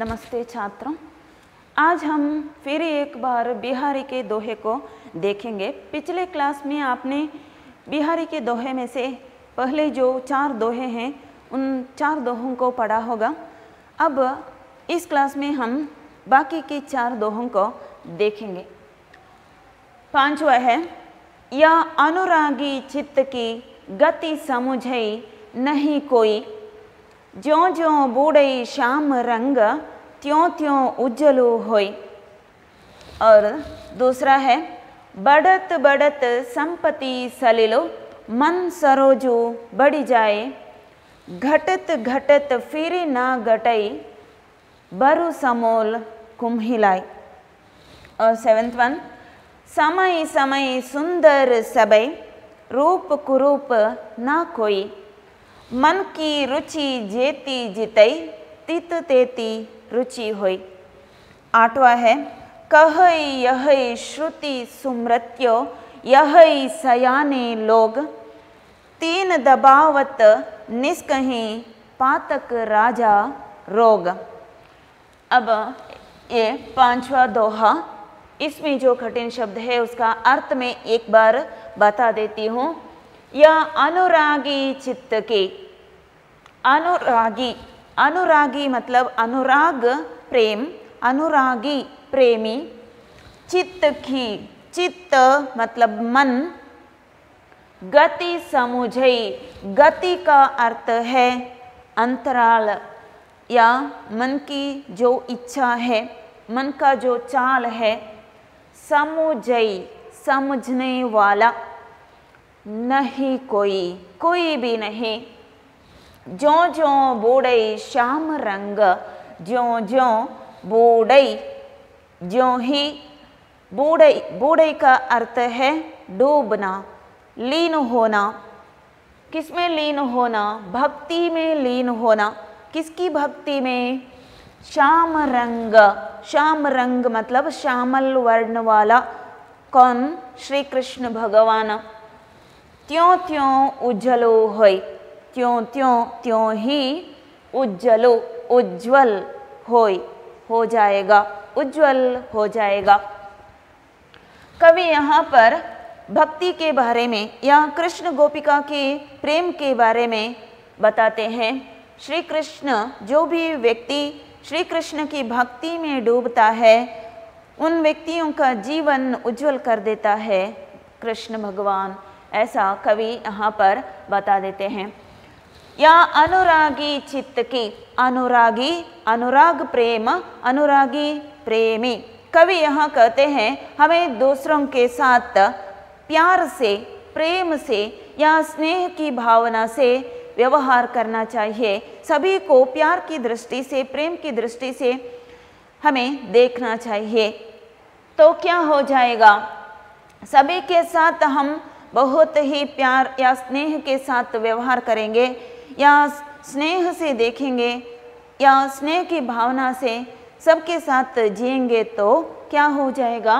नमस्ते छात्रों। आज हम फिर एक बार बिहारी के दोहे को देखेंगे। पिछले क्लास में आपने बिहारी के दोहे में से पहले जो चार दोहे हैं, उन चार दोहों को पढ़ा होगा। अब इस क्लास में हम बाकी के चार दोहों को देखेंगे। पांचवा है, या अनुरागी चित्त की गति समुझई नहीं कोई। ज्यों ज्यों बूढ़ई श्याम रंग त्यों त्यों उज्जलो होई? और दूसरा है, बढ़त बढ़त संपत्ति सलिलो, मन सरोजो बढ़ी जाए। घटत घटत फिर ना घटई, बरु समोल कुम्हिलाई और सेवेंथ वन, समय समय सुंदर सबई, रूप कुरूप ना कोई। मन की रुचि जेती जितई, तित तेती रुचि होई। आठवा है कहई यहई श्रुति सुमृत्यो यहई सयाने लोग। तीन दबावत निष्कही पातक राजा रोग। अब ये पांचवा दोहा। इसमें जो कठिन शब्द है, उसका अर्थ में एक बार बता देती हूँ। यह अनुरागी चित्त के। अनुरागी अनुरागी मतलब अनुराग प्रेम अनुरागी प्रेमी चित्त की चित्त मतलब मन गति समुझई गति का अर्थ है अंतराल या मन की जो इच्छा है मन का जो चाल है समुझई समझने वाला नहीं कोई कोई भी नहीं जो जो बूढ़ई श्याम रंग जो जो बूढ़ई जो ही बूढ़ई बूढ़ई का अर्थ है डूबना लीन होना किसमें लीन होना भक्ति में लीन होना किसकी भक्ति में श्याम रंग श्याम रंग मतलब श्यामल वर्ण वाला कौन श्री कृष्ण भगवान त्यों त्यों उज्जलो होय त्यों त्यों त्यों ही उज्जलो, उज्जवल होय, हो जाएगा, उज्जवल हो जाएगा। कवि यहाँ पर भक्ति के बारे में या कृष्ण गोपिका के प्रेम के बारे में बताते हैं। श्री कृष्ण जो भी व्यक्ति श्री कृष्ण की भक्ति में डूबता है, उन व्यक्तियों का जीवन उज्जवल कर देता है। कृष्ण भगवान, ऐसा कवि यहाँ पर बता देते हैं। या अनुरागी चित्त की, अनुरागी, अनुराग प्रेम, अनुरागी प्रेमी। कवि यहाँ कहते हैं, हमें दूसरों के साथ प्यार से, प्रेम से या स्नेह की भावना से व्यवहार करना चाहिए। सभी को प्यार की दृष्टि से, प्रेम की दृष्टि से हमें देखना चाहिए। तो क्या हो जाएगा? सभी के साथ हम बहुत ही प्यार या स्नेह के साथ व्यवहार करेंगे। या स्नेह से देखेंगे, या स्नेह की भावना से सबके साथ जिएँगे तो क्या हो जाएगा?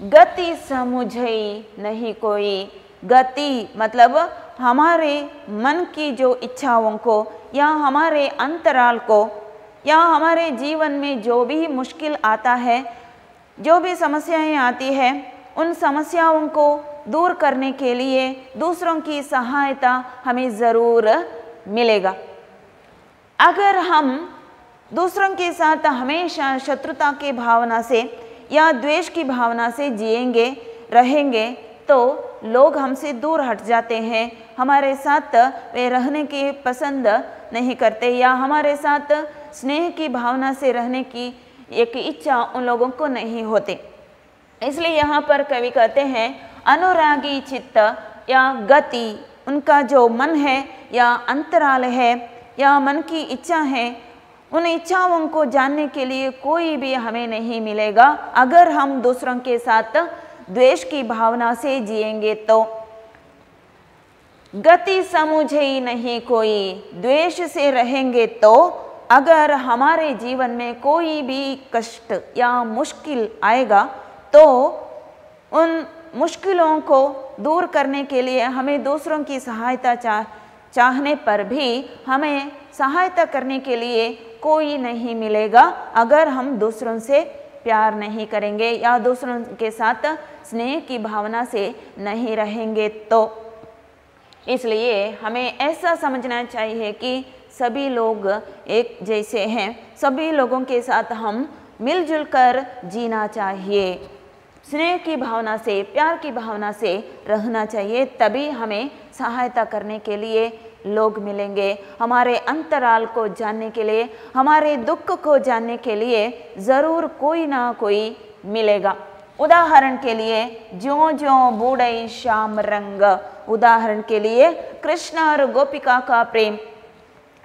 गति समुझई नहीं कोई। गति मतलब हमारे मन की जो इच्छाओं को, या हमारे अंतराल को, या हमारे जीवन में जो भी मुश्किल आता है, जो भी समस्याएँ आती है उन समस्याओं को दूर करने के लिए दूसरों की सहायता हमें ज़रूर मिलेगा। अगर हम दूसरों के साथ हमेशा शत्रुता की भावना से या द्वेष की भावना से जिएँगे, रहेंगे तो लोग हमसे दूर हट जाते हैं। हमारे साथ वे रहने की पसंद नहीं करते या हमारे साथ स्नेह की भावना से रहने की एक इच्छा उन लोगों को नहीं होती। इसलिए यहाँ पर कवि कहते हैं, अनुरागी चित्त या गति उनका जो मन है या अंतराल है या मन की इच्छा है, उन इच्छाओं को जानने के लिए कोई भी हमें नहीं मिलेगा। अगर हम दूसरों के साथ द्वेष की भावना से जिएँगे तो। गति समझे ही नहीं कोई, द्वेष से रहेंगे तो। अगर हमारे जीवन में कोई भी कष्ट या मुश्किल आएगा तो उन मुश्किलों को दूर करने के लिए हमें दूसरों की सहायता चाह चाहने पर भी हमें सहायता करने के लिए कोई नहीं मिलेगा अगर हम दूसरों से प्यार नहीं करेंगे या दूसरों के साथ स्नेह की भावना से नहीं रहेंगे तो। इसलिए हमें ऐसा समझना चाहिए कि सभी लोग एक जैसे हैं, सभी लोगों के साथ हम मिलजुल कर जीना चाहिए। स्नेह की भावना से, प्यार की भावना से रहना चाहिए, तभी हमें सहायता करने के लिए लोग मिलेंगे। हमारे अंतराल को जानने के लिए, हमारे दुख को जानने के लिए ज़रूर कोई ना कोई मिलेगा। उदाहरण के लिए ज्यो जो बूढ़ई श्याम रंग। उदाहरण के लिए, कृष्ण और गोपिका का प्रेम।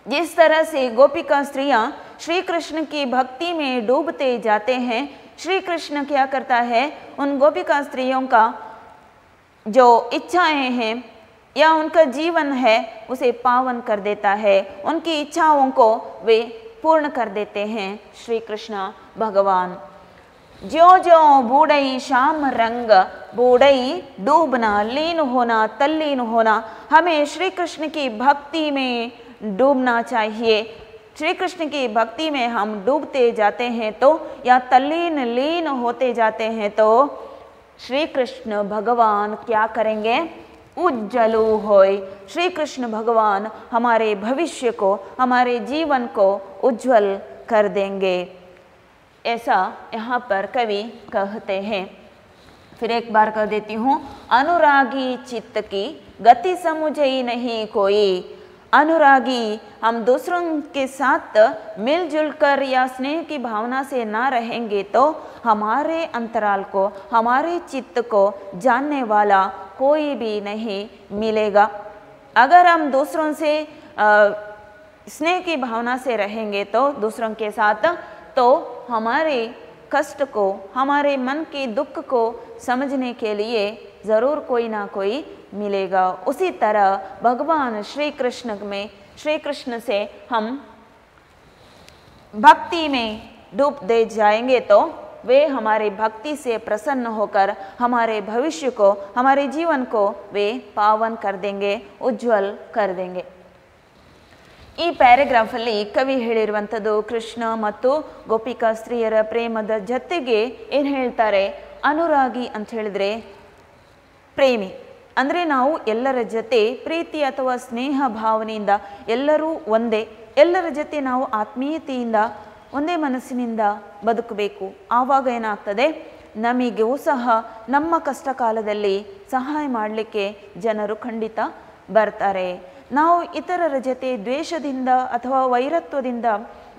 जिस तरह से गोपिका स्त्रियाँ श्री कृष्ण की भक्ति में डूबते जाते हैं श्री कृष्ण क्या करता है, उन गोपिका स्त्रियों का जो इच्छाएँ हैं या उनका जीवन है, उसे पावन कर देता है। उनकी इच्छाओं को वे पूर्ण कर देते हैं। श्री कृष्ण भगवान जो जो बूढ़ई शाम रंग बूढ़ई डूबना, लीन होना, तल्लीन होना, हमें श्री कृष्ण की भक्ति में डूबना चाहिए। श्री कृष्ण की भक्ति में हम डूबते जाते हैं तो या तल्लीन लीन होते जाते हैं तो श्री कृष्ण भगवान क्या करेंगे? उज्जलु होय श्री कृष्ण भगवान हमारे भविष्य को, हमारे जीवन को उज्जवल कर देंगे। ऐसा यहाँ पर कवि कहते हैं। फिर एक बार कह देती हूँ, अनुरागी चित्त की गति समुझई नहीं कोई। अनुरागी, हम दूसरों के साथ मिलजुल कर या स्नेह की भावना से ना रहेंगे तो हमारे अंतराल को, हमारे चित्त को जानने वाला कोई भी नहीं मिलेगा। अगर हम दूसरों से स्नेह की भावना से रहेंगे तो दूसरों के साथ तो हमारे कष्ट को, हमारे मन के दुख को समझने के लिए ज़रूर कोई ना कोई मिलेगा उसी तरह भगवान श्री कृष्ण में श्री कृष्ण से हम भक्ति में डूब दे जाएंगे तो वे हमारे भक्ति से प्रसन्न होकर हमारे भविष्य को हमारे जीवन को वे पावन कर देंगे उज्जवल कर देंगे ಈ ಪ್ಯಾರಾಗ್ರಾಫಲ್ಲಿ ಕವಿ ಹೇಳಿರುವಂಥದ್ದು ಕೃಷ್ಣ ಮತ್ತು ಗೋಪಿಕಾ ಸ್ತ್ರೀಯರ ಪ್ರೇಮದ ಜೊತೆಗೆ ಏನು ಹೇಳ್ತಾರೆ ಅನುರಾಗಿ ಅಂತ ಹೇಳಿದ್ರೆ ಪ್ರೇಮಿ ಅಂದರೆ ನಾವು ಎಲ್ಲರ ಜೊತೆ ಪ್ರೀತಿ ಅಥವಾ ಸ್ನೇಹ ಭಾವನೆಯಿಂದ ಎಲ್ಲರೂ ಒಂದೇ, ಎಲ್ಲರ ಜೊತೆ ನಾವು ಆತ್ಮೀಯತೆಯಿಂದ ಒಂದೇ ಮನಸ್ಸಿನಿಂದ ಬದುಕಬೇಕು. ಆವಾಗ ಏನಾಗ್ತದೆ? ನಮಗೂ ಸಹ ನಮ್ಮ ಕಷ್ಟ ಕಾಲದಲ್ಲಿ ಸಹಾಯ ಮಾಡಲಿಕ್ಕೆ ಜನರು ಖಂಡಿತ ಬರ್ತಾರೆ. ನಾವು ಇತರರ ಜೊತೆ ದ್ವೇಷದಿಂದ ಅಥವಾ ವೈರತ್ವದಿಂದ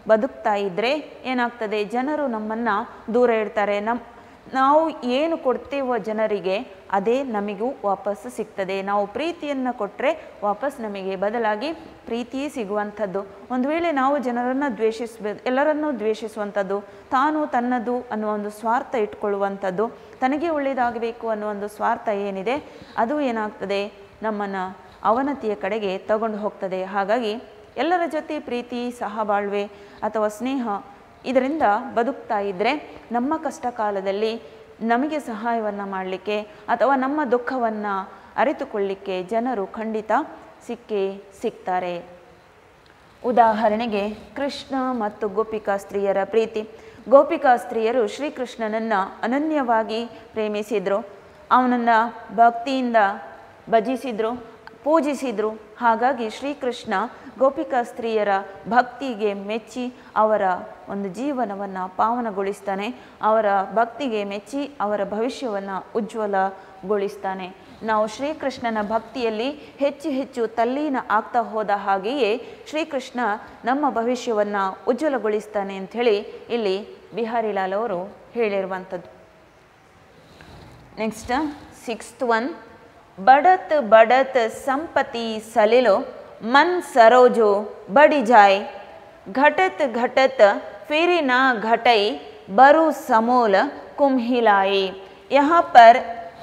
ಬದುಕ್ತಾ ಇದ್ದರೆ ಏನಾಗ್ತದೆ? ಜನರು ನಮ್ಮನ್ನು ದೂರ ಇಡ್ತಾರೆ. ನಮ್ಮ ನಾವು ಏನು ಕೊಡ್ತೇವೋ ಜನರಿಗೆ, ಅದೇ ನಮಗೂ ವಾಪಸ್ ಸಿಗ್ತದೆ. ನಾವು ಪ್ರೀತಿಯನ್ನು ಕೊಟ್ಟರೆ ವಾಪಸ್ ನಮಗೆ ಬದಲಾಗಿ ಪ್ರೀತಿಯೇ ಸಿಗುವಂಥದ್ದು. ಒಂದು ವೇಳೆ ನಾವು ಜನರನ್ನು ದ್ವೇಷಿಸಬೇ, ಎಲ್ಲರನ್ನೂ ದ್ವೇಷಿಸುವಂಥದ್ದು, ತಾನು ತನ್ನದು ಅನ್ನೋ ಒಂದು ಸ್ವಾರ್ಥ ಇಟ್ಕೊಳ್ಳುವಂಥದ್ದು, ತನಗೆ ಒಳ್ಳೆಯದಾಗಬೇಕು ಅನ್ನೋ ಒಂದು ಸ್ವಾರ್ಥ ಏನಿದೆ, ಅದು ಏನಾಗ್ತದೆ? ನಮ್ಮನ್ನು ಅವನತಿಯ ಕಡೆಗೆ ತಗೊಂಡು ಹೋಗ್ತದೆ. ಹಾಗಾಗಿ ಎಲ್ಲರ ಜೊತೆ ಪ್ರೀತಿ ಸಹಬಾಳ್ವೆ ಅಥವಾ ಸ್ನೇಹ ಇದರಿಂದ ಬದುಕ್ತಾ ಇದ್ದರೆ ನಮ್ಮ ಕಷ್ಟ ಕಾಲದಲ್ಲಿ ನಮಗೆ ಸಹಾಯವನ್ನು ಮಾಡಲಿಕ್ಕೆ ಅಥವಾ ನಮ್ಮ ದುಃಖವನ್ನು ಅರಿತುಕೊಳ್ಳಿಕ್ಕೆ ಜನರು ಖಂಡಿತ ಸಿಕ್ಕೇ ಸಿಗ್ತಾರೆ. ಉದಾಹರಣೆಗೆ ಕೃಷ್ಣ ಮತ್ತು ಗೋಪಿಕಾ ಸ್ತ್ರೀಯರ ಪ್ರೀತಿ. ಗೋಪಿಕಾ ಸ್ತ್ರೀಯರು ಶ್ರೀಕೃಷ್ಣನನ್ನು ಅನನ್ಯವಾಗಿ ಪ್ರೇಮಿಸಿದರು. ಅವನನ್ನು ಭಕ್ತಿಯಿಂದ ಭಜಿಸಿದರು. ಪೂಜಿಸಿದರು. ಹಾಗಾಗಿ ಶ್ರೀಕೃಷ್ಣ ಗೋಪಿಕಾ ಸ್ತ್ರೀಯರ ಭಕ್ತಿಗೆ ಮೆಚ್ಚಿ ಅವರ ಒಂದು ಜೀವನವನ್ನು ಪಾವನಗೊಳಿಸ್ತಾನೆ. ಅವರ ಭಕ್ತಿಗೆ ಮೆಚ್ಚಿ ಅವರ ಭವಿಷ್ಯವನ್ನು ಉಜ್ವಲಗೊಳಿಸ್ತಾನೆ. ನಾವು ಶ್ರೀಕೃಷ್ಣನ ಭಕ್ತಿಯಲ್ಲಿ ಹೆಚ್ಚು ಹೆಚ್ಚು ತಲ್ಲೀನ ಆಗ್ತಾ ಹೋದ ಹಾಗೆಯೇ ಶ್ರೀಕೃಷ್ಣ ನಮ್ಮ ಭವಿಷ್ಯವನ್ನು ಉಜ್ವಲಗೊಳಿಸ್ತಾನೆ ಅಂಥೇಳಿ ಇಲ್ಲಿ ಬಿಹಾರಿಲಾಲ್ ಅವರು ಹೇಳಿರುವಂಥದ್ದು. ನೆಕ್ಸ್ಟ್ ಸಿಕ್ಸ್ತ್ ಒನ್ बढ़त बढ़त संपत्ति सलिलो, मन सरोजो बढ़ी जाए। घटत घटत फिर ना घटई, बरु समूल कुम्हिलाए यहाँ पर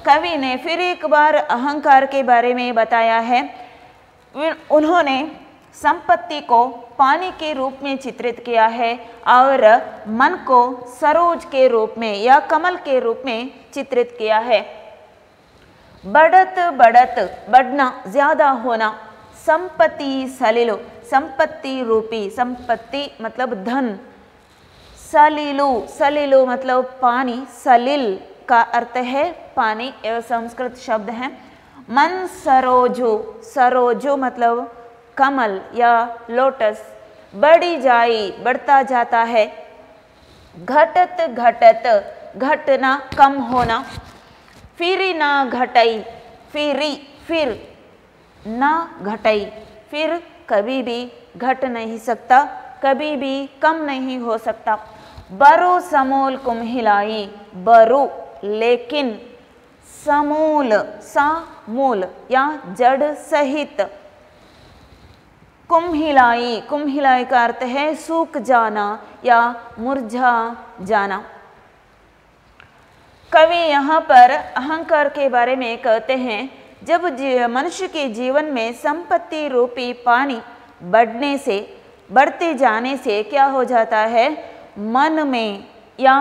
कवि ने फिर एक बार अहंकार के बारे में बताया है। उन्होंने संपत्ति को पानी के रूप में चित्रित किया है और मन को सरोज के रूप में या कमल के रूप में चित्रित किया है। बढ़त बढ़त, बढ़ना, ज़्यादा होना, संपत्ति सलिलो, संपत्ति रूपी, संपत्ति मतलब धन। सलीलु सलीलु मतलब पानी, सलिल का अर्थ है पानी एवं संस्कृत शब्द है। मन सरोजो सरोजो मतलब कमल या लोटस। बढ़ी जाई, बढ़ता जाता है। घटत घटत, घटना, कम होना। फिरी ना घटई, फिरी, फिर ना घटई। फिर कभी भी घट नहीं सकता, कभी भी कम नहीं हो सकता। बरो समूल कुम्हिलाई बरु, लेकिन समूल समूल या जड़ सहित। कुम्हिलाई कुम्हिलाई का अर्थ है, सूख जाना या मुरझा जाना। कवि यहाँ पर अहंकार के बारे में कहते हैं, जब मनुष्य के जीवन में संपत्ति रूपी पानी बढ़ने से, बढ़ते जाने से क्या हो जाता है? मन में या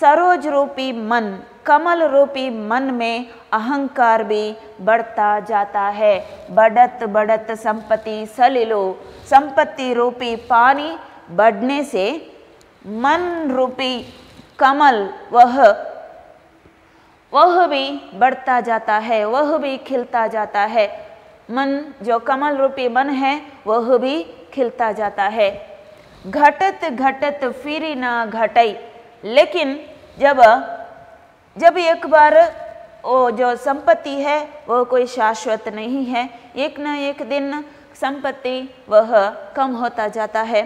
सरोज रूपी मन, कमल रूपी मन में अहंकार भी बढ़ता जाता है। बढ़त बढ़त संपत्ति सलिलो, संपत्ति रूपी पानी बढ़ने से, मन रूपी कमल वह वह भी बढ़ता जाता है वह भी खिलता जाता है। मन जो कमल रूपी मन है वह भी खिलता जाता है। घटत घटत फिर ना घटई। लेकिन जब जब एक बार वो जो संपत्ति है वह कोई शाश्वत नहीं है एक न एक दिन संपत्ति वह कम होता जाता है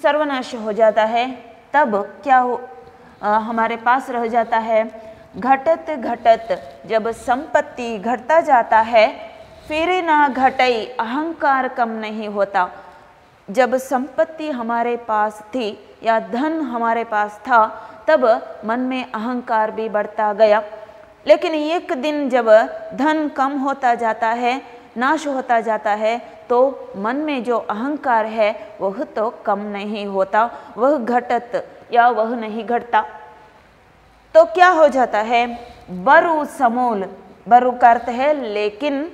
सर्वनाश हो जाता है। तब क्या हो आ, हमारे पास रह जाता है घटत घटत जब संपत्ति घटता जाता है, फिर ना घटई, अहंकार कम नहीं होता। जब संपत्ति हमारे पास थी या धन हमारे पास था, तब मन में अहंकार भी बढ़ता गया। लेकिन एक दिन जब धन कम होता जाता है, नाश होता जाता है तो मन में जो अहंकार है, वह तो कम नहीं होता, वह घटत या वह नहीं घटता। तो क्या हो जाता है? बरु समूल। बरु का अर्थ है लेकिन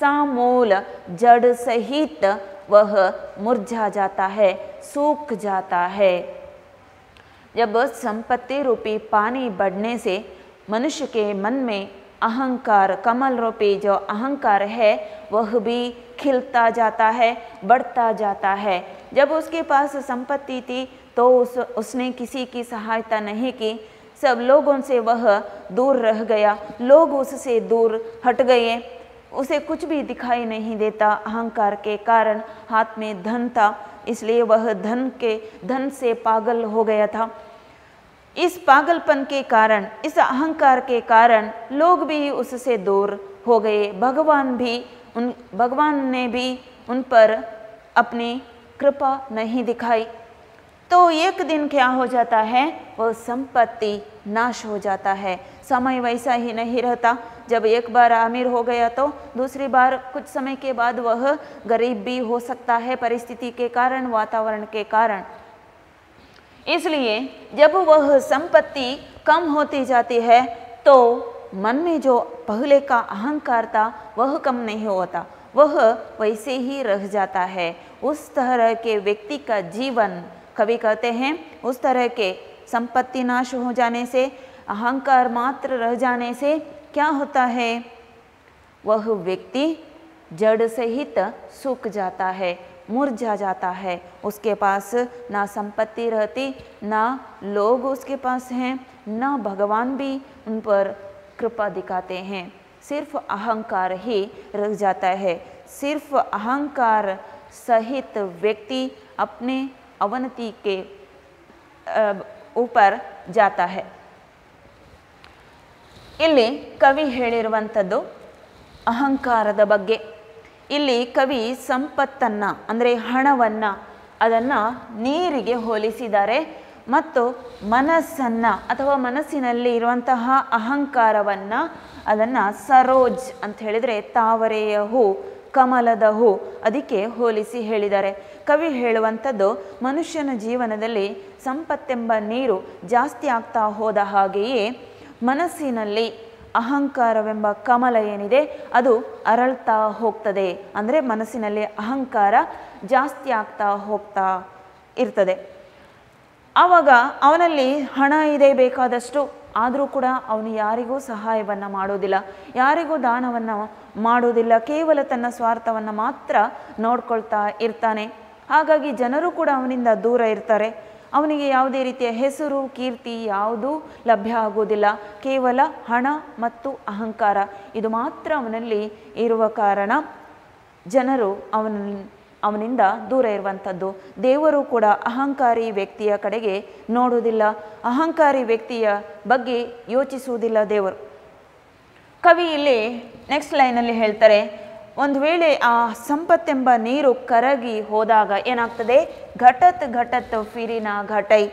सामूल, जड़ सहित वह मुरझा जाता है, सूख जाता है। जब संपत्ति रूपी पानी बढ़ने से मनुष्य के मन में अहंकार, कमल रूपी जो अहंकार है, वह भी खिलता जाता है, बढ़ता जाता है। जब उसके पास संपत्ति थी तो उस, उसने किसी की सहायता नहीं की। सब लोगों से वह दूर रह गया। लोग उससे दूर हट गए। उसे कुछ भी दिखाई नहीं देता अहंकार के कारण। हाथ में धन था, इसलिए वह धन के, धन से पागल हो गया था। इस पागलपन के कारण, इस अहंकार के कारण लोग भी उससे दूर हो गए। भगवान भी उन, भगवान ने भी उन पर अपनी कृपा नहीं दिखाई। तो एक दिन क्या हो जाता है? वह संपत्ति नाश हो जाता है। समय वैसा ही नहीं रहता। जब एक बार अमीर हो गया तो दूसरी बार कुछ समय के बाद वह गरीब भी हो सकता है परिस्थिति के कारण, वातावरण के कारण। इसलिए जब वह संपत्ति कम होती जाती है तो मन में जो पहले का अहंकार था, वह कम नहीं होता। वह वैसे ही रह जाता है। उस तरह के व्यक्ति का जीवन कवि कहते हैं, उस तरह के संपत्ति नाश हो जाने से, अहंकार मात्र रह जाने से क्या होता है? वह व्यक्ति जड़ सहित सूख जाता है मुरझा जाता है। उसके पास ना संपत्ति रहती, ना लोग उसके पास हैं, ना भगवान भी उन पर कृपा दिखाते हैं। सिर्फ़ अहंकार ही रह जाता है। सिर्फ़ अहंकार सहित व्यक्ति अपने अवनति के ऊपर जाता है ಇಲ್ಲಿ ಕವಿ ಹೇಳಿರುವಂಥದ್ದು ಅಹಂಕಾರದ ಬಗ್ಗೆ ಇಲ್ಲಿ ಕವಿ ಸಂಪತ್ತನ್ನು ಅಂದರೆ ಹಣವನ್ನು ಅದನ್ನು ನೀರಿಗೆ ಹೋಲಿಸಿದ್ದಾರೆ ಮತ್ತು ಮನಸ್ಸನ್ನು ಅಥವಾ ಮನಸ್ಸಿನಲ್ಲಿ ಇರುವಂತಹ ಅಹಂಕಾರವನ್ನು ಅದನ್ನು ಸರೋಜ್ ಅಂತ ಹೇಳಿದರೆ ತಾವರೆಯ ಹೂ ಕಮಲದ ಹೂ ಅದಕ್ಕೆ ಹೋಲಿಸಿ ಹೇಳಿದ್ದಾರೆ ಕವಿ ಹೇಳುವಂಥದ್ದು, ಮನುಷ್ಯನ ಜೀವನದಲ್ಲಿ ಸಂಪತ್ತೆಂಬ ನೀರು ಜಾಸ್ತಿ ಆಗ್ತಾ ಹೋದ ಹಾಗೆಯೇ ಮನಸ್ಸಿನಲ್ಲಿ ಅಹಂಕಾರವೆಂಬ ಕಮಲ ಏನಿದೆ, ಅದು ಅರಳ್ತಾ ಹೋಗ್ತದೆ. ಅಂದರೆ ಮನಸ್ಸಿನಲ್ಲಿ ಅಹಂಕಾರ ಜಾಸ್ತಿ ಆಗ್ತಾ ಹೋಗ್ತಾ ಇರ್ತದೆ. ಆವಾಗ ಅವನಲ್ಲಿ ಹಣ ಇದೆ ಬೇಕಾದಷ್ಟು, ಆದರೂ ಕೂಡ ಅವನು ಯಾರಿಗೂ ಸಹಾಯವನ್ನು ಮಾಡೋದಿಲ್ಲ. ಯಾರಿಗೂ ದಾನವನ್ನು ಮಾಡೋದಿಲ್ಲ. ಕೇವಲ ತನ್ನ ಸ್ವಾರ್ಥವನ್ನು ಮಾತ್ರ ನೋಡ್ಕೊಳ್ತಾ ಇರ್ತಾನೆ. ಹಾಗಾಗಿ ಜನರು ಕೂಡ ಅವನಿಂದ ದೂರ ಇರ್ತಾರೆ. ಅವನಿಗೆ ಯಾವುದೇ ರೀತಿಯ ಹೆಸರು, ಕೀರ್ತಿ ಯಾವುದೂ ಲಭ್ಯ ಆಗೋದಿಲ್ಲ ಕೇವಲ ಹಣ ಮತ್ತು ಅಹಂಕಾರ. ಇದು ಮಾತ್ರ ಅವನಲ್ಲಿ ಇರುವ ಕಾರಣ. ಜನರು ಅವನ, ಅವನಿಂದ ದೂರ ಇರುವಂಥದ್ದು. ದೇವರು ಕೂಡ ಅಹಂಕಾರಿ ವ್ಯಕ್ತಿಯ ಕಡೆಗೆ ನೋಡುವುದಿಲ್ಲ. ಅಹಂಕಾರಿ ವ್ಯಕ್ತಿಯ ಬಗ್ಗೆ ಯೋಚಿಸುವುದಿಲ್ಲ ದೇವರು. ಕವಿ ಇಲ್ಲಿ ನೆಕ್ಸ್ಟ್ ಲೈನಲ್ಲಿ ಹೇಳ್ತಾರೆ ಒಂದು ವೇಳೆ ಆ ಸಂಪತ್ತೆಂಬ ನೀರು ಕರಗಿ ಹೋದಾಗ ಏನಾಗ್ತದೆ? ಘಟತ್ ಘಟತ್ ಫಿರಿನ ಘಟೈ.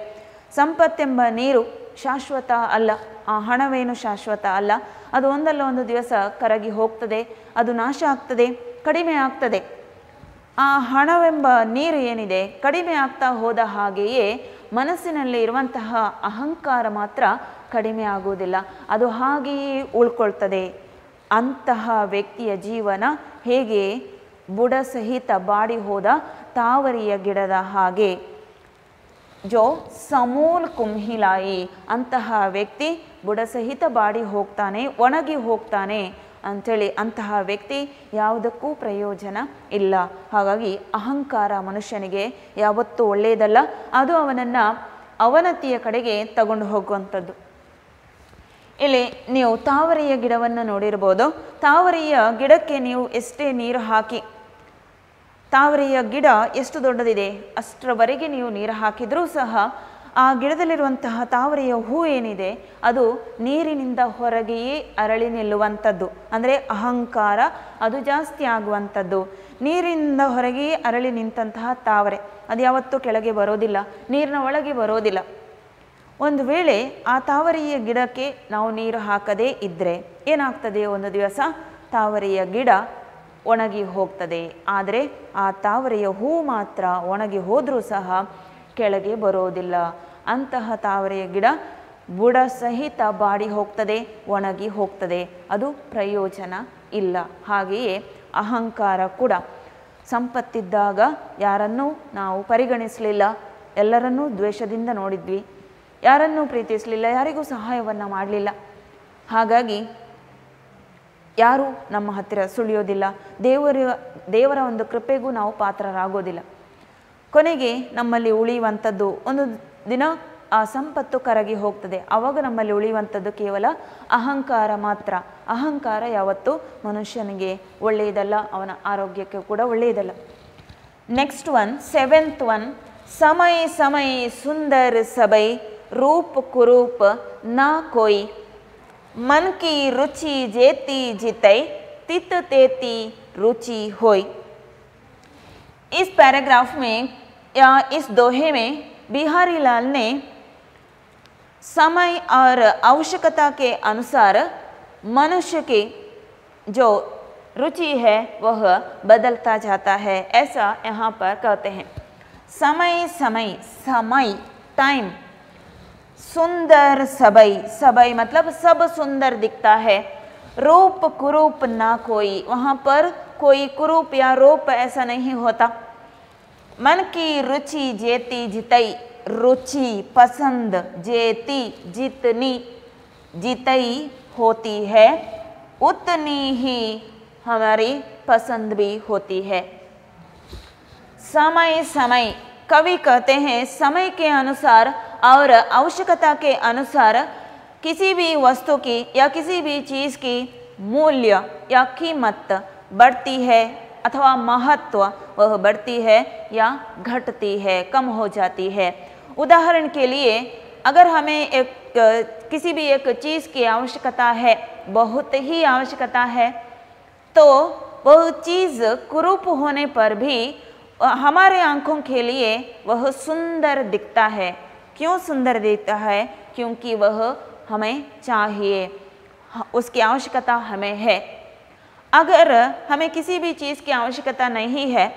ಸಂಪತ್ತೆಂಬ ನೀರು ಶಾಶ್ವತ ಅಲ್ಲ. ಆ ಹಣವೇನು ಶಾಶ್ವತ ಅಲ್ಲ. ಅದು ಒಂದಲ್ಲ ಒಂದು ದಿವಸ ಕರಗಿ ಹೋಗ್ತದೆ. ಅದು ನಾಶ ಆಗ್ತದೆ. ಕಡಿಮೆ ಆಗ್ತದೆ. ಆ ಹಣವೆಂಬ ನೀರು ಏನಿದೆ? ಕಡಿಮೆ ಆಗ್ತಾ ಹೋದ ಹಾಗೆಯೇ ಮನಸ್ಸಿನಲ್ಲಿ ಇರುವಂತಹ ಅಹಂಕಾರ ಮಾತ್ರ ಕಡಿಮೆ ಆಗುವುದಿಲ್ಲ. ಅದು ಹಾಗೆಯೇ ಉಳ್ಕೊಳ್ತದೆ. ಅಂತಹ ವ್ಯಕ್ತಿಯ ಜೀವನ ಹೇಗೆ ಬುಡ ಸಹಿತ ಬಾಡಿ ಹೋದ ತಾವರಿಯ ಗಿಡದ ಹಾಗೆ. ಜೋ ಸಮೂಲ್ ಕುಂಹಿಲಾಯಿ ಅಂತಹ ವ್ಯಕ್ತಿ ಬುಡ ಸಹಿತ ಬಾಡಿ ಹೋಗ್ತಾನೆ, ಒಣಗಿ ಹೋಗ್ತಾನೆ ಅಂಥೇಳಿ ಅಂತಹ ವ್ಯಕ್ತಿ ಯಾವುದಕ್ಕೂ ಪ್ರಯೋಜನ ಇಲ್ಲ. ಹಾಗಾಗಿ ಅಹಂಕಾರ ಮನುಷ್ಯನಿಗೆ ಯಾವತ್ತೂ ಒಳ್ಳೆಯದಲ್ಲ, ಅದು ಅವನನ್ನು ಅವನತಿಯ ಕಡೆಗೆ ತಗೊಂಡು ಹೋಗುವಂಥದ್ದು. ಇಲ್ಲಿ ನೀವು ತಾವರೆಯ ಗಿಡವನ್ನು ನೋಡಿರ್ಬೋದು. ತಾವರೆಯ ಗಿಡಕ್ಕೆ ನೀವು ಎಷ್ಟೇ ನೀರು ಹಾಕಿ, ತಾವರೆಯ ಗಿಡ ಎಷ್ಟು ದೊಡ್ಡದಿದೆ ಅಷ್ಟರವರೆಗೆ ನೀವು ನೀರು ಹಾಕಿದರೂ ಸಹ ಆ ಗಿಡದಲ್ಲಿರುವಂತಹ ತಾವರೆಯ ಹೂ ಏನಿದೆ, ಅದು ನೀರಿನಿಂದ ಹೊರಗೆಯೇ ಅರಳಿ ನಿಲ್ಲುವಂಥದ್ದು. ಅಂದರೆ ಅಹಂಕಾರ, ಅದು ಜಾಸ್ತಿ ಆಗುವಂಥದ್ದು. ನೀರಿನಿಂದ ಹೊರಗೆಯೇ ಅರಳಿ ನಿಂತಹ ತಾವರೆ. ಅದು ಯಾವತ್ತೂ ಕೆಳಗೆ ಬರೋದಿಲ್ಲ, ನೀರಿನ ಒಳಗೆ ಬರೋದಿಲ್ಲ. ಒಂದು ವೇಳೆ ಆ ತಾವರೆಯ ಗಿಡಕ್ಕೆ ನಾವು ನೀರು ಹಾಕದೇ ಇದ್ದರೆ ಏನಾಗ್ತದೆ? ಒಂದು ದಿವಸ ತಾವರೆಯ ಗಿಡ ಒಣಗಿ ಹೋಗ್ತದೆ. ಆದರೆ ಆ ತಾವರೆಯ ಹೂ ಮಾತ್ರ ಒಣಗಿ ಹೋದರೂ ಸಹ ಕೆಳಗೆ ಬರೋದಿಲ್ಲ. ಅಂತಹ ತಾವರೆಯ ಗಿಡ ಬುಡ ಸಹಿತ ಬಾಡಿ ಹೋಗ್ತದೆ, ಒಣಗಿ ಹೋಗ್ತದೆ. ಅದು ಪ್ರಯೋಜನ ಇಲ್ಲ. ಹಾಗೆಯೇ ಅಹಂಕಾರ ಕೂಡ ಸಂಪತ್ತಿದ್ದಾಗ ಯಾರನ್ನೂ ನಾವು ಪರಿಗಣಿಸಲಿಲ್ಲ. ಎಲ್ಲರನ್ನೂ ದ್ವೇಷದಿಂದ ನೋಡಿದ್ವಿ. ಯಾರನ್ನೂ ಪ್ರೀತಿಸಲಿಲ್ಲ, ಯಾರಿಗೂ ಸಹಾಯವನ್ನು ಮಾಡಲಿಲ್ಲ. ಹಾಗಾಗಿ ಯಾರೂ ನಮ್ಮ ಹತ್ತಿರ ಸುಳಿಯೋದಿಲ್ಲ. ದೇವರ ದೇವರ ಒಂದು ಕೃಪೆಗೂ ನಾವು ಪಾತ್ರರಾಗೋದಿಲ್ಲ. ಕೊನೆಗೆ ನಮ್ಮಲ್ಲಿ ಉಳಿಯುವಂಥದ್ದು ಒಂದು ದಿನ ಆ ಸಂಪತ್ತು ಕರಗಿ ಹೋಗ್ತದೆ. ಆವಾಗ ನಮ್ಮಲ್ಲಿ ಉಳಿಯುವಂಥದ್ದು ಕೇವಲ ಅಹಂಕಾರ ಮಾತ್ರ. ಅಹಂಕಾರ ಯಾವತ್ತೂ ಮನುಷ್ಯನಿಗೆ ಒಳ್ಳೆಯದಲ್ಲ, ಅವನ ಆರೋಗ್ಯಕ್ಕೆ ಕೂಡ ಒಳ್ಳೆಯದಲ್ಲ. ನೆಕ್ಸ್ಟ್ ಒನ್ ಸೆವೆಂತ್ ಒನ್ ಸಮಯ ಸಮಯ ಸುಂದರ ಸಬೈ रूप कुरूप न कोई। मन की रुचि जेती जितई, तित तेती रुचि होई। इस पैराग्राफ में, या इस दोहे में बिहारी लाल ने समय और आवश्यकता के अनुसार मनुष्य की जो रुचि है, वह बदलता जाता है, ऐसा यहाँ पर कहते हैं। समय समय समय टाइम सुंदर सबई सबई मतलब सब सुंदर दिखता है। रूप कुरूप ना कोई, वहाँ पर कोई कुरूप या रूप ऐसा नहीं होता। मन की रुचि जेती जितई, रुचि पसंद जेती जितनी जितई होती है, उतनी ही हमारी पसंद भी होती है। समय समय, कवि कहते हैं, समय के अनुसार और आवश्यकता के अनुसार किसी भी वस्तु की या किसी भी चीज़ की मूल्य या कीमत बढ़ती है अथवा महत्व वह बढ़ती है या घटती है, कम हो जाती है। उदाहरण के लिए, अगर हमें एक, किसी भी एक चीज़ की आवश्यकता है, बहुत ही आवश्यकता है तो वह चीज़ कुरूप होने पर भी, हमारे आँखों के लिए वह सुंदर दिखता है। क्यों सुंदर देता है? क्योंकि वह हमें चाहिए। उसकी आवश्यकता हमें है। अगर हमें किसी भी चीज़ की आवश्यकता नहीं है,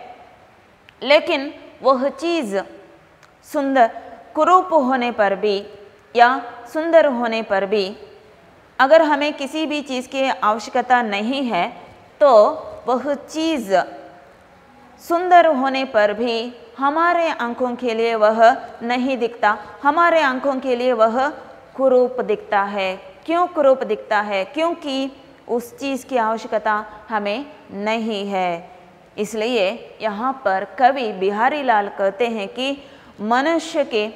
लेकिन वह चीज़ सुंदर, कुरूप होने पर भी या सुंदर होने पर भी अगर हमें किसी भी चीज़ की आवश्यकता नहीं है तो वह चीज़ सुंदर होने पर भी हमारे आँखों के लिए वह नहीं दिखता। हमारे आँखों के लिए वह कुरूप दिखता है। क्यों कुरूप दिखता है? क्योंकि उस चीज़ की आवश्यकता हमें नहीं है। इसलिए यहाँ पर कवि बिहारी लाल कहते हैं कि मनुष्य के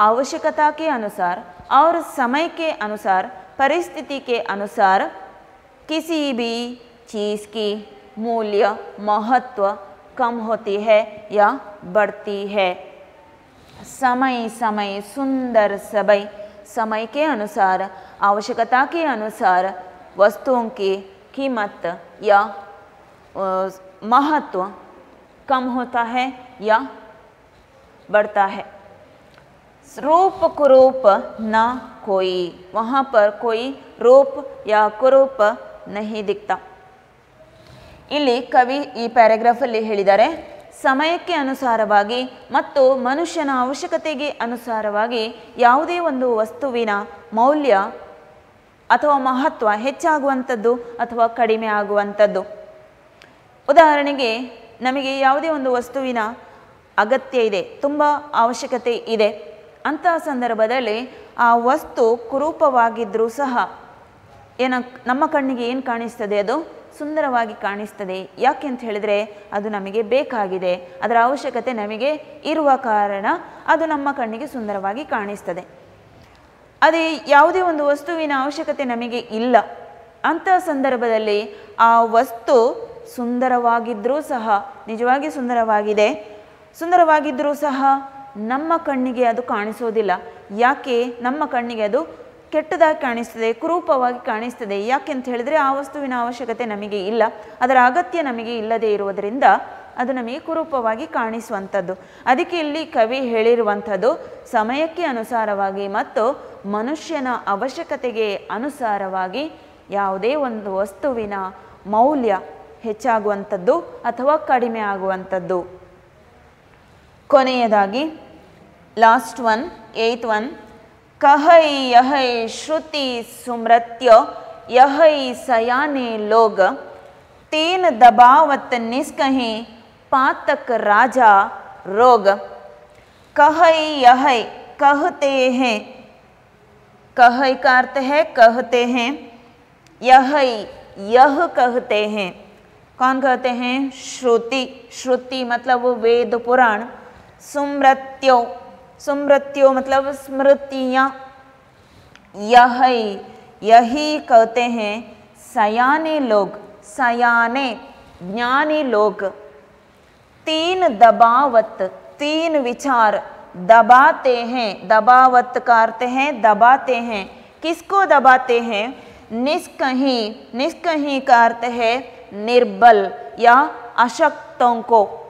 आवश्यकता के अनुसार और समय के अनुसार, परिस्थिति के अनुसार किसी भी चीज़ की मूल्य, महत्व कम होती है या बढ़ती है। समय समय, सुंदर सबई समय के अनुसार, आवश्यकता के अनुसार वस्तुओं की कीमत या महत्व कम होता है या बढ़ता है। रूप कुरूप ना कोई। वहाँ पर कोई रूप या कुरूप नहीं दिखता। ಇಲ್ಲಿ ಕವಿ ಈ ಪ್ಯಾರಾಗ್ರಾಫಲ್ಲಿ ಹೇಳಿದ್ದಾರೆ, ಸಮಯಕ್ಕೆ ಅನುಸಾರವಾಗಿ ಮತ್ತು ಮನುಷ್ಯನ ಅವಶ್ಯಕತೆಗೆ ಅನುಸಾರವಾಗಿ ಯಾವುದೇ ಒಂದು ವಸ್ತುವಿನ ಮೌಲ್ಯ ಅಥವಾ ಮಹತ್ವ ಹೆಚ್ಚಾಗುವಂಥದ್ದು ಅಥವಾ ಕಡಿಮೆ ಆಗುವಂಥದ್ದು. ಉದಾಹರಣೆಗೆ, ನಮಗೆ ಯಾವುದೇ ಒಂದು ವಸ್ತುವಿನ ಅಗತ್ಯ ಇದೆ, ತುಂಬ ಅವಶ್ಯಕತೆ ಇದೆ. ಅಂತಹ ಸಂದರ್ಭದಲ್ಲಿ ಆ ವಸ್ತು ಕುರೂಪವಾಗಿದ್ದರೂ ಸಹ ಏನ ನಮ್ಮ ಕಣ್ಣಿಗೆ ಏನು ಕಾಣಿಸ್ತದೆ ಅದು? ಸುಂದರವಾಗಿ ಕಾಣಿಸ್ತದೆ. ಯಾಕೆ ಅಂತ ಹೇಳಿದರೆ ಅದು ನಮಗೆ ಬೇಕಾಗಿದೆ. ಅದರ ಅವಶ್ಯಕತೆ ನಮಗೆ ಇರುವ ಕಾರಣ ಅದು ನಮ್ಮ ಕಣ್ಣಿಗೆ ಸುಂದರವಾಗಿ ಕಾಣಿಸ್ತದೆ. ಅದೇ ಯಾವುದೇ ಒಂದು ವಸ್ತುವಿನ ಅವಶ್ಯಕತೆ ನಮಗೆ ಇಲ್ಲ. ಅಂತಹ ಸಂದರ್ಭದಲ್ಲಿ ಆ ವಸ್ತು ಸುಂದರವಾಗಿದ್ದರೂ ಸಹ, ನಿಜವಾಗಿ ಸುಂದರವಾಗಿದೆ. ಸುಂದರವಾಗಿದ್ದರೂ ಸಹ ನಮ್ಮ ಕಣ್ಣಿಗೆ ಅದು ಕಾಣಿಸೋದಿಲ್ಲ. ಯಾಕೆ? ನಮ್ಮ ಕಣ್ಣಿಗೆ ಅದು ಕೆಟ್ಟದಾಗಿ ಕಾಣಿಸ್ತದೆ, ಕುರೂಪವಾಗಿ ಕಾಣಿಸ್ತದೆ. ಯಾಕೆ ಅಂತ ಹೇಳಿದ್ರೆ ಆ ವಸ್ತುವಿನ ಅವಶ್ಯಕತೆ ನಮಗೆ ಇಲ್ಲ. ಅದರ ಅಗತ್ಯ ನಮಗೆ ಇಲ್ಲದೇ ಇರುವುದರಿಂದ ಅದು ನಮಗೆ ಕುರೂಪವಾಗಿ ಕಾಣಿಸುವಂಥದ್ದು. ಅದಕ್ಕೆ ಇಲ್ಲಿ ಕವಿ ಹೇಳಿರುವಂಥದ್ದು, ಸಮಯಕ್ಕೆ ಅನುಸಾರವಾಗಿ ಮತ್ತು ಮನುಷ್ಯನ ಅವಶ್ಯಕತೆಗೆ ಅನುಸಾರವಾಗಿ ಯಾವುದೇ ಒಂದು ವಸ್ತುವಿನ ಮೌಲ್ಯ ಹೆಚ್ಚಾಗುವಂಥದ್ದು ಅಥವಾ ಕಡಿಮೆ ಆಗುವಂಥದ್ದು. ಕೊನೆಯದಾಗಿ ಲಾಸ್ಟ್ ಒನ್ ಏಯ್ತ್ ಒನ್ कहै, यहै श्रुति सुमृत्य, यहै सयाने लोग। तीन दबावत निष्कहीं पातक राजा रोग। कहै, यहै, कहते हैं। कहै का अर्थ है? कहते हैं। यहै, यह कहते हैं। कौन कहते हैं? श्रुति। श्रुति मतलब वो वेद पुराण। सुमृत्यो। सुमृत्यो मतलब स्मृतियाँ। यह, यही कहते हैं सयाने लोग, सयाने, ज्ञानी लोग। तीन दबावत, तीन विचार दबाते हैं। दबावत का अर्थ है दबाते हैं। किसको दबाते हैं? निष्कहीं निष्कहीं का अर्थ है निर्बल या अशक्तों को।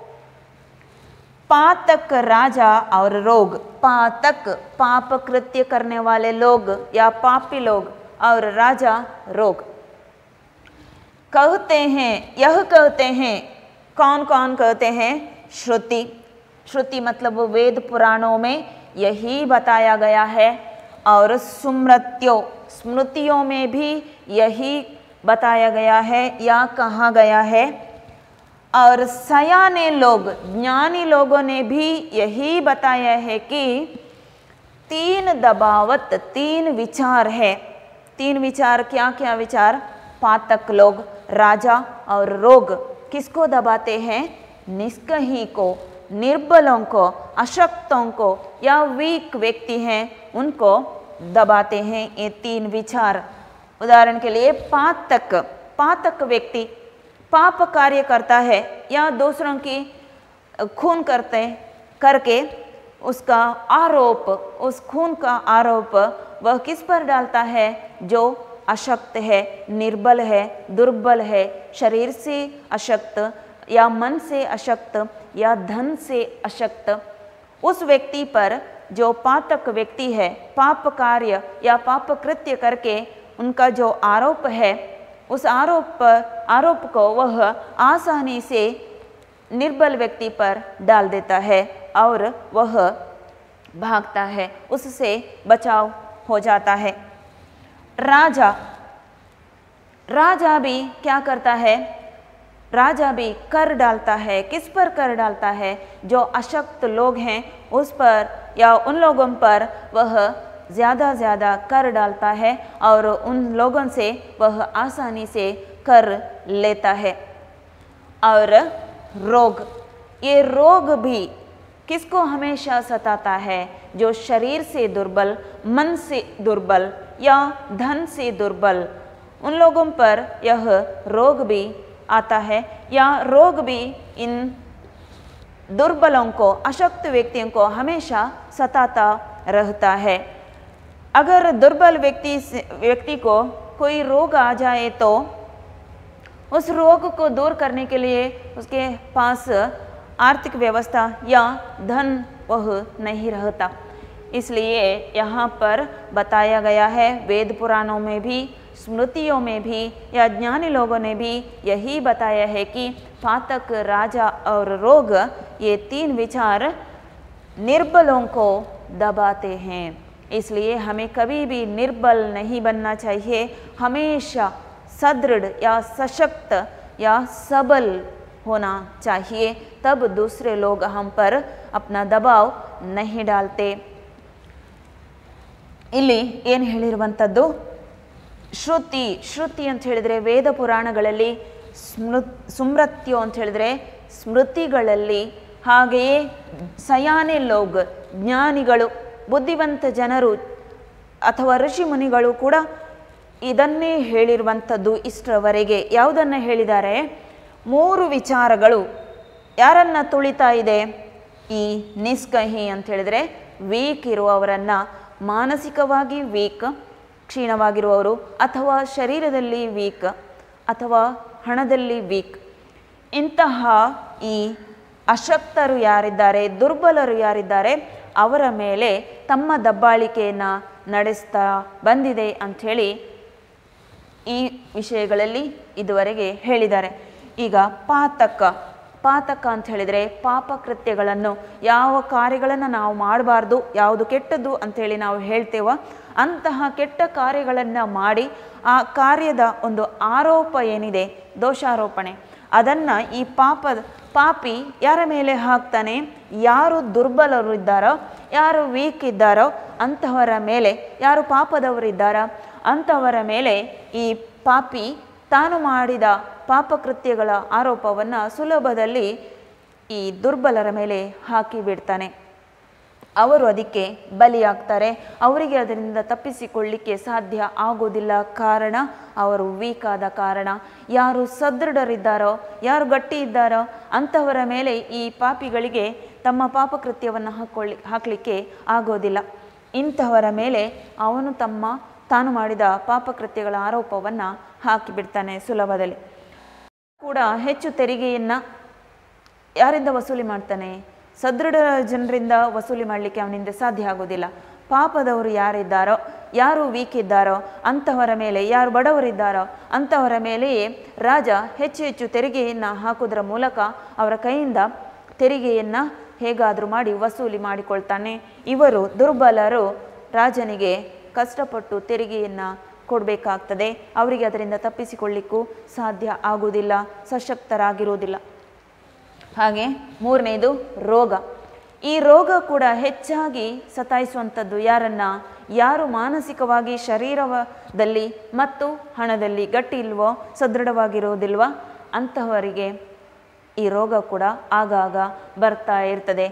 पातक राजा और रोग। पातक पाप कृत्य करने वाले लोग या पापी लोग और राजा रोग। कहते हैं, यह कहते हैं, कौन कौन कहते हैं? श्रुति। श्रुति मतलब वेद पुराणों में यही बताया गया है। और सुमृत्यो। स्मृतियों में भी यही बताया गया है या कहा गया है। और सयाने लोग, ज्ञानी लोगों ने भी यही बताया है कि तीन दबावत, तीन विचार है। तीन विचार क्या क्या विचार? पातक लोग, राजा और रोग। किसको दबाते हैं? निष्कही को, निर्बलों को, अशक्तों को या वीक व्यक्ति हैं, उनको दबाते हैं ये तीन विचार। उदाहरण के लिए पातक पातक व्यक्ति पाप कार्य करता है या दूसरों की खून करते, करके उसका आरोप, उस खून का आरोप वह किस पर डालता है जो अशक्त है, निर्बल है, दुर्बल है, शरीर से अशक्त या मन से अशक्त या धन से अशक्त? उस व्यक्ति पर जो पातक व्यक्ति है, पाप कार्य या पाप कृत्य करके उनका जो आरोप है उस आरोप पर, आरोप को वह आसानी से निर्बल व्यक्ति पर डाल देता है और वह भागता है। उससे बचाव हो जाता है। राजा राजा भी क्या करता है? राजा भी कर डालता है। किस पर कर डालता है? जो अशक्त लोग हैं, उस पर या उन लोगों पर वह ज़्यादा ज़्यादा कर डालता है और उन लोगों से वह आसानी से कर लेता है। और रोग, ये रोग भी किसको हमेशा सताता है? जो शरीर से दुर्बल, मन से दुर्बल या धन से दुर्बल, उन लोगों पर यह रोग भी आता है या रोग भी इन दुर्बलों को, अशक्त व्यक्तियों को हमेशा सताता रहता है। अगर दुर्बल व्यक्ति व्यक्ति को कोई रोग आ जाए तो उस रोग को दूर करने के लिए उसके पास आर्थिक व्यवस्था या धन वह नहीं रहता। इसलिए यहाँ पर बताया गया है, वेद पुराणों में भी, स्मृतियों में भी या ज्ञानी लोगों ने भी यही बताया है कि पातक, राजा और रोग ये तीन विचार निर्बलों को दबाते हैं। इसलिए हमें कभी भी निर्बल नहीं बनना चाहिए हमेशा सदृढ़ या सशक्त या सबल होना चाहिए तब दूसरे लोग हम पर अपना दबाव नहीं डालते ಇಲ್ಲಿ ಏನು ಹೇಳಿರುವಂಥದ್ದು ಶ್ರುತಿ ಶ್ರುತಿ ಅಂತ ಹೇಳಿದರೆ ವೇದ ಪುರಾಣಗಳಲ್ಲಿ ಸ್ಮೃ ಸುಮೃತ್ಯು ಅಂತ ಹೇಳಿದರೆ ಸ್ಮೃತಿಗಳಲ್ಲಿ ಹಾಗೆಯೇ ಸಯಾನೆ ಲೋಗ್ ಜ್ಞಾನಿಗಳು ಬುದ್ಧಿವಂತ ಜನರು ಅಥವಾ ಋಷಿ ಮುನಿಗಳು ಕೂಡ ಇದನ್ನೇ ಹೇಳಿರುವಂಥದ್ದು ಇಷ್ಟರವರೆಗೆ. ಯಾವುದನ್ನು ಹೇಳಿದ್ದಾರೆ? ಮೂರು ವಿಚಾರಗಳು. ಯಾರನ್ನ ತುಳಿತಾ ಇದೆ? ಈ ನಿಸ್ಕಹಿ ಅಂತ ಹೇಳಿದರೆ ವೀಕ್ ಇರುವವರನ್ನು, ಮಾನಸಿಕವಾಗಿ ವೀಕ್, ಕ್ಷೀಣವಾಗಿರುವವರು, ಅಥವಾ ಶರೀರದಲ್ಲಿ ವೀಕ್, ಅಥವಾ ಹಣದಲ್ಲಿ ವೀಕ್. ಇಂತಹ ಈ ಅಶಕ್ತರು ಯಾರಿದ್ದಾರೆ, ದುರ್ಬಲರು ಯಾರಿದ್ದಾರೆ, ಅವರ ಮೇಲೆ ತಮ್ಮ ದಬ್ಬಾಳಿಕೆಯನ್ನು ನಡೆಸ್ತಾ ಬಂದಿದೆ ಅಂಥೇಳಿ ಈ ವಿಷಯಗಳಲ್ಲಿ ಇದುವರೆಗೆ ಹೇಳಿದ್ದಾರೆ. ಈಗ ಪಾತಕ ಪಾತಕ ಅಂತ ಹೇಳಿದರೆ ಪಾಪ ಕೃತ್ಯಗಳನ್ನು, ಯಾವ ಕಾರ್ಯಗಳನ್ನು ನಾವು ಮಾಡಬಾರ್ದು, ಯಾವುದು ಕೆಟ್ಟದ್ದು ಅಂಥೇಳಿ ನಾವು ಹೇಳ್ತೇವೋ. ಅಂತಹ ಕೆಟ್ಟ ಕಾರ್ಯಗಳನ್ನು ಮಾಡಿ ಆ ಕಾರ್ಯದ ಒಂದು ಆರೋಪ ಏನಿದೆ? ದೋಷಾರೋಪಣೆ. ಅದನ್ನು ಈ ಪಾಪದ ಪಾಪಿ ಯಾರ ಮೇಲೆ ಹಾಕ್ತಾನೆ? ಯಾರು ದುರ್ಬಲರು ಇದ್ದಾರೋ ಯಾರು ವೀಕ್ ಇದ್ದಾರೋ ಅಂಥವರ ಮೇಲೆ, ಯಾರು ಪಾಪದವರಿದ್ದಾರೋ ಅಂಥವರ ಮೇಲೆ ಈ ಪಾಪಿ ತಾನು ಮಾಡಿದ ಪಾಪಕೃತ್ಯಗಳ ಆರೋಪವನ್ನು ಸುಲಭದಲ್ಲಿ ಈ ದುರ್ಬಲರ ಮೇಲೆ ಹಾಕಿ ಬಿಡ್ತಾನೆ. ಅವರು ಅದಕ್ಕೆ ಬಲಿಯಾಗ್ತಾರೆ. ಅವರಿಗೆ ಅದರಿಂದ ತಪ್ಪಿಸಿಕೊಳ್ಳಿಕ್ಕೆ ಸಾಧ್ಯ ಆಗೋದಿಲ್ಲ. ಕಾರಣ, ಅವರು ವೀಕ್ ಆದ ಕಾರಣ. ಯಾರು ಸದೃಢರಿದ್ದಾರೋ, ಯಾರು ಗಟ್ಟಿ ಇದ್ದಾರೋ ಅಂಥವರ ಮೇಲೆ ಈ ಪಾಪಿಗಳಿಗೆ ತಮ್ಮ ಪಾಪಕೃತ್ಯವನ್ನು ಹಾಕೊಳ್ಳಿ, ಹಾಕಲಿಕ್ಕೆ ಆಗೋದಿಲ್ಲ. ಇಂಥವರ ಮೇಲೆ ಅವನು ತಮ್ಮ, ತಾನು ಮಾಡಿದ ಪಾಪಕೃತ್ಯಗಳ ಆರೋಪವನ್ನು ಹಾಕಿಬಿಡ್ತಾನೆ ಸುಲಭದಲ್ಲಿ. ಕೂಡ ಹೆಚ್ಚು ತೆರಿಗೆಯನ್ನು ಯಾರಿಂದ ವಸೂಲಿ ಮಾಡ್ತಾನೆ? ಸದೃಢ ಜನರಿಂದ ವಸೂಲಿ ಮಾಡಲಿಕ್ಕೆ ಅವನಿಂದ ಸಾಧ್ಯ ಆಗೋದಿಲ್ಲ. ಪಾಪದವರು ಯಾರಿದ್ದಾರೋ, ಯಾರು ವೀಕ್ ಇದ್ದಾರೋ ಅಂಥವರ ಮೇಲೆ, ಯಾರು ಬಡವರಿದ್ದಾರೋ ಅಂಥವರ ಮೇಲೆಯೇ ರಾಜ ಹೆಚ್ಚು ಹೆಚ್ಚು ತೆರಿಗೆಯನ್ನು ಹಾಕೋದ್ರ ಮೂಲಕ ಅವರ ಕೈಯಿಂದ ತೆರಿಗೆಯನ್ನು ಹೇಗಾದರೂ ಮಾಡಿ ವಸೂಲಿ ಮಾಡಿಕೊಳ್ತಾನೆ. ಇವರು ದುರ್ಬಲರು, ರಾಜನಿಗೆ ಕಷ್ಟಪಟ್ಟು ತೆರಿಗೆಯನ್ನು ಕೊಡಬೇಕಾಗ್ತದೆ. ಅವರಿಗೆ ಅದರಿಂದ ತಪ್ಪಿಸಿಕೊಳ್ಳಿಕ್ಕೂ ಸಾಧ್ಯ ಆಗುವುದಿಲ್ಲ, ಸಶಕ್ತರಾಗಿರುವುದಿಲ್ಲ. ಹಾಗೆ ಮೂರನೇದು ರೋಗ. ಈ ರೋಗ ಕೂಡ ಹೆಚ್ಚಾಗಿ ಸತಾಯಿಸುವಂಥದ್ದು ಯಾರನ್ನ? ಯಾರು ಮಾನಸಿಕವಾಗಿ ಶರೀರದಲ್ಲಿ ಮತ್ತು ಹಣದಲ್ಲಿ ಗಟ್ಟಿ ಇಲ್ವೋ, ಸದೃಢವಾಗಿರೋದಿಲ್ವೋ, ಅಂತಹವರಿಗೆ ಈ ರೋಗ ಕೂಡ ಆಗಾಗ ಬರ್ತಾ ಇರ್ತದೆ.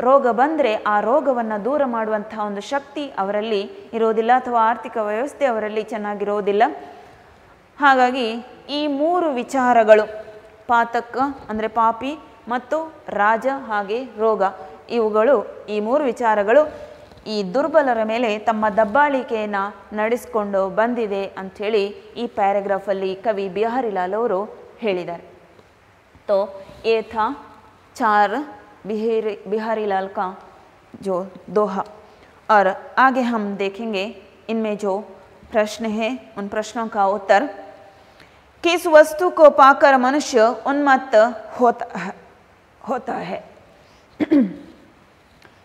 ರೋಗ ಬಂದರೆ ಆ ರೋಗವನ್ನು ದೂರ ಮಾಡುವಂತಹ ಒಂದು ಶಕ್ತಿ ಅವರಲ್ಲಿ ಇರೋದಿಲ್ಲ ಅಥವಾ ಆರ್ಥಿಕ ವ್ಯವಸ್ಥೆ ಅವರಲ್ಲಿ ಚೆನ್ನಾಗಿರೋದಿಲ್ಲ. ಹಾಗಾಗಿ ಈ ಮೂರು ವಿಚಾರಗಳು, ಪಾತಕ ಅಂದರೆ ಪಾಪಿ ಮತ್ತು ರಾಜ ಹಾಗೆ ರೋಗ ಇವುಗಳು ಈ ಮೂರು ವಿಚಾರಗಳು ಈ ದುರ್ಬಲರ ಮೇಲೆ ತಮ್ಮ ದಬ್ಬಾಳಿಕೆಯನ್ನು ನಡೆಸಿಕೊಂಡು ಬಂದಿದೆ ಅಂಥೇಳಿ ಈ ಪ್ಯಾರಾಗ್ರಾಫಲ್ಲಿ ಕವಿ ಬಿಹಾರಿಲಾಲ್ ಅವರು ಹೇಳಿದ್ದಾರೆ तो ये था चार बिहारी बिहारी लाल का जो दोहा और आगे हम देखेंगे इनमें जो प्रश्न है उन प्रश्नों का उत्तर किस वस्तु को पाकर मनुष्य उन्मत्त होता है होता है।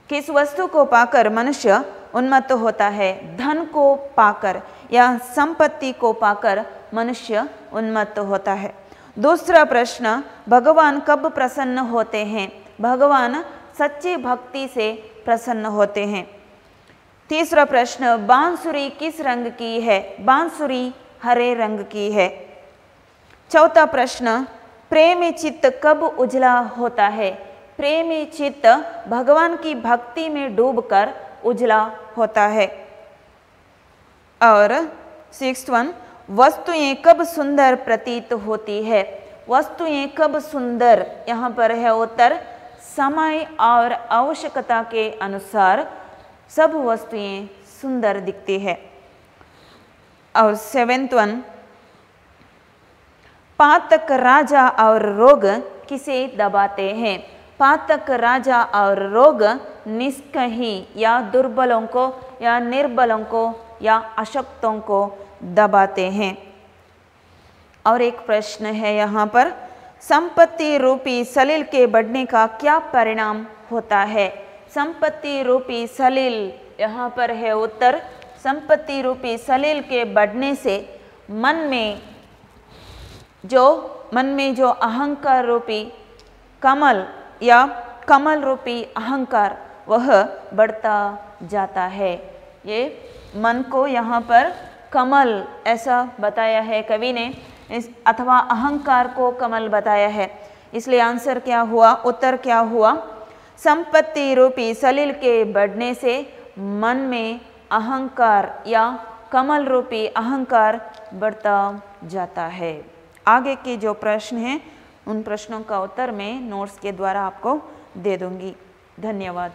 किस वस्तु को पाकर मनुष्य उन्मत्त होता है? धन को पाकर या संपत्ति को पाकर मनुष्य उन्मत्त होता है। दूसरा प्रश्न, भगवान कब प्रसन्न होते हैं? भगवान सच्ची भक्ति से प्रसन्न होते हैं। तीसरा प्रश्न, बांसुरी किस रंग की है? बांसुरी हरे रंग की है। चौथा प्रश्न प्रेमी चित्त कब उजला होता है? प्रेमी चित्त भगवान की भक्ति में डूबकर उजला होता है। और सिक्स वन वस्तुएँ कब सुंदर प्रतीत होती है? वस्तुएँ कब सुंदर? यहाँ पर है उत्तर, समय और आवश्यकता के अनुसार सब वस्तुएँ सुंदर दिखती है। और सेवेंथ वन पातक राजा और रोग किसे दबाते हैं? पातक राजा और रोग निष्कही या दुर्बलों को, या निर्बलों को, या अशक्तों को दबाते हैं? और एक प्रश्न है यहाँ पर। संपत्ति रूपी सलील के बढ़ने का क्या परिणाम होता है? संपत्ति रूपी सलील, यहाँ पर है उत्तर। संपत्ति रूपी सलील के बढ़ने से मन में जो मन में जो अहंकार रूपी कमल या कमल रूपी अहंकार, वह बढ़ता जाता है। ये मन को यहाँ पर कमल ऐसा बताया है, कवि ने इस अथवा अहंकार को कमल बताया है। इसलिए आंसर क्या हुआ, उत्तर क्या हुआ? संपत्ति रूपी सलील के बढ़ने से मन में अहंकार या कमल रूपी अहंकार बढ़ता जाता है। आगे के जो प्रश्न हैं, उन प्रश्नों का उत्तर मैं नोट्स के द्वारा आपको दे दूँगी। धन्यवाद।